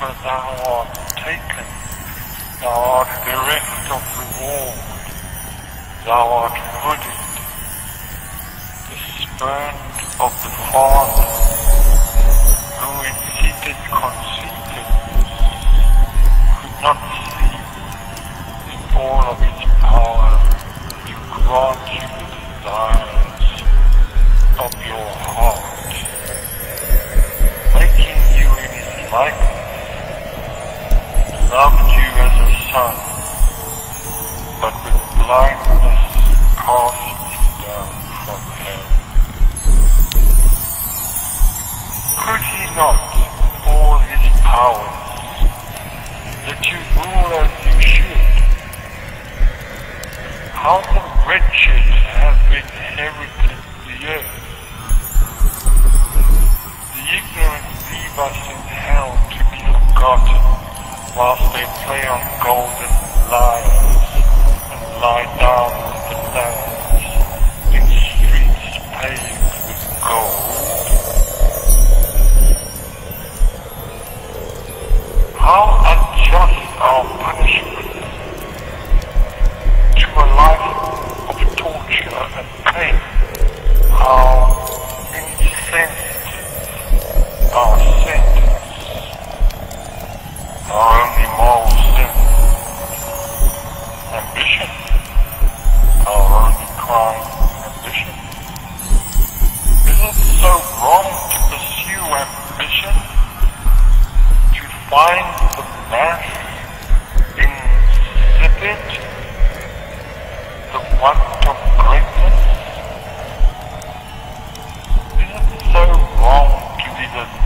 thou art taken, thou art bereft of reward, thou art hooded, the spurned of the Father, who in seated conceitedness could not see the all of his power to grant you the desires of your heart, making you in his likeness, but with blindness cast down from heaven. Could he not, with all his powers, let you rule as you should? How the wretched have inherited the earth. The ignorant leave us in hell to be forgotten, whilst they play on golden lyres and lie down with the lambs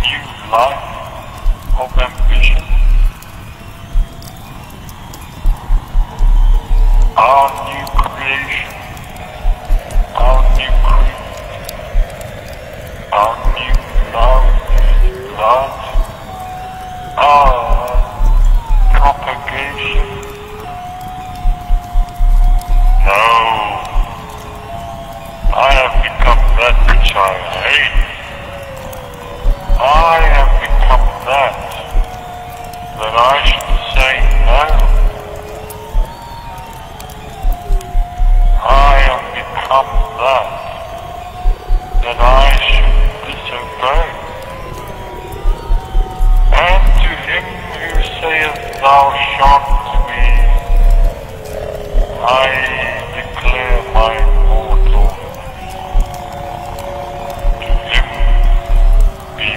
be the new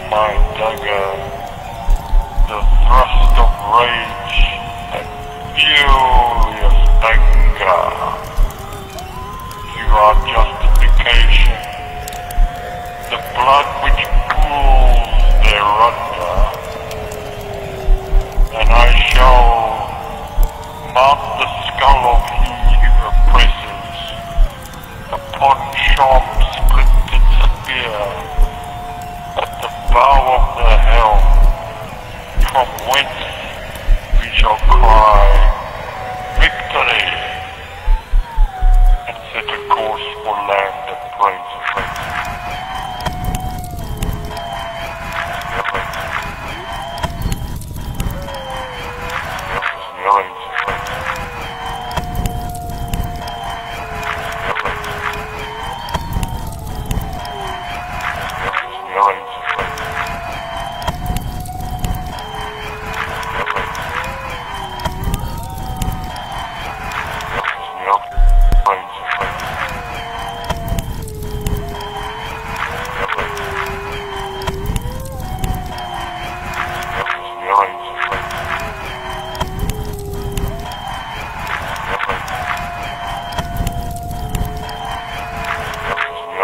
my dagger, the thrust of rage and furious anger. To our justification, the blood which pools thereunder, we shall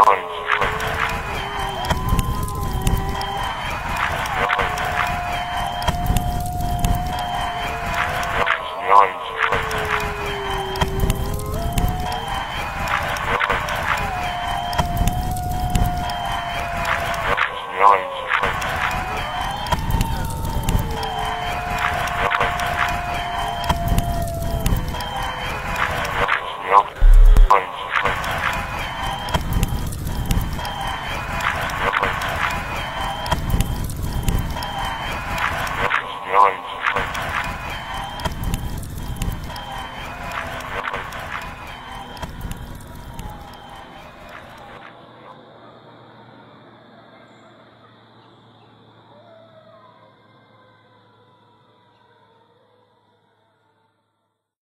John.